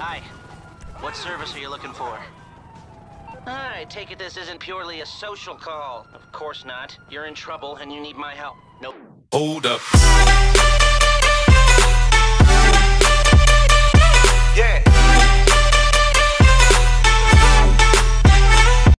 Hi. What service are you looking for? I take it this isn't purely a social call. Of course not. You're in trouble and you need my help. Nope. Hold up.